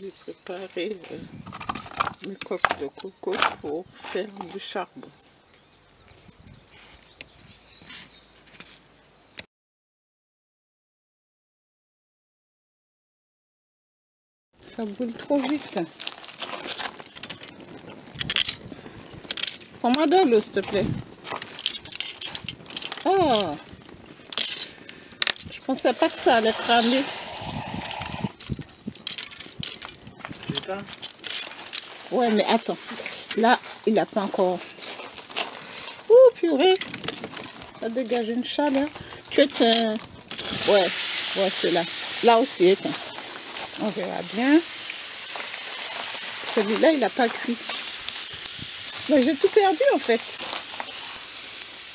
J'ai préparé mes coques de coco pour faire du charbon. Ça brûle trop vite. Prends-moi de l'eau, s'il te plaît. Je pensais pas que ça allait cramer. Ouais, mais attends. Là, il n'a pas encore... Ouh, purée Ça dégage une chaleur. Tu éteins... Ouais, ouais, c'est là. Là aussi, éteint. On verra bien. Celui-là, il n'a pas cuit. Mais j'ai tout perdu, en fait.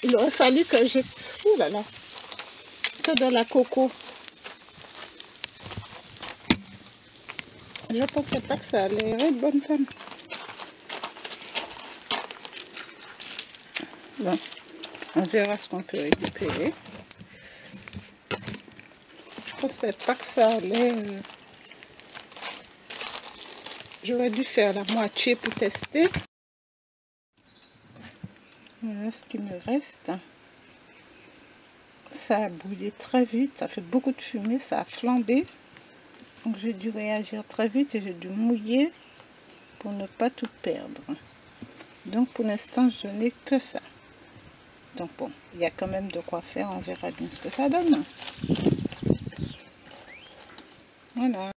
Il aurait fallu que j'ai... Ouh là là. Que dans la coco. Je pensais pas que ça allait être bonne femme. Bon, on verra ce qu'on peut récupérer. Je pensais pas que ça allait... euh, J'aurais dû faire la moitié pour tester. Voilà ce qui me reste. Ça a bouillé très vite, ça fait beaucoup de fumée, ça a flambé. Donc j'ai dû réagir très vite et j'ai dû mouiller pour ne pas tout perdre. Donc pour l'instant je n'ai que ça. Donc bon, il y a quand même de quoi faire, on verra bien ce que ça donne. Voilà.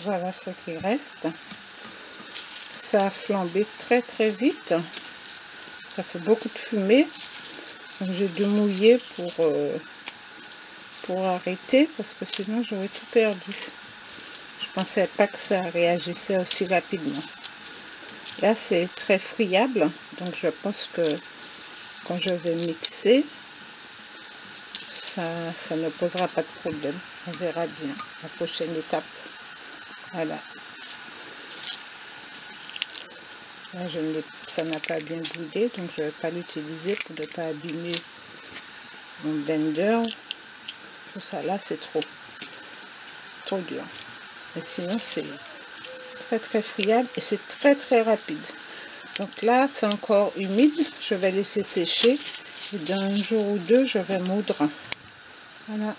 Voilà ce qui reste. Ça a flambé très très vite. Ça fait beaucoup de fumée. J'ai dû mouiller pour, euh, pour arrêter parce que sinon j'aurais tout perdu. Je pensais pas que ça réagissait aussi rapidement. Là c'est très friable. Donc je pense que quand je vais mixer, ça ne posera pas de problème. On verra bien la prochaine étape. Voilà. Là, je ne ça n'a pas bien brûlé, donc je ne vais pas l'utiliser pour ne pas abîmer mon blender. Tout ça là, c'est trop, trop dur. Mais sinon, c'est très très friable et c'est très très rapide. Donc là, c'est encore humide. Je vais laisser sécher. Et dans un jour ou deux, je vais moudre. Voilà.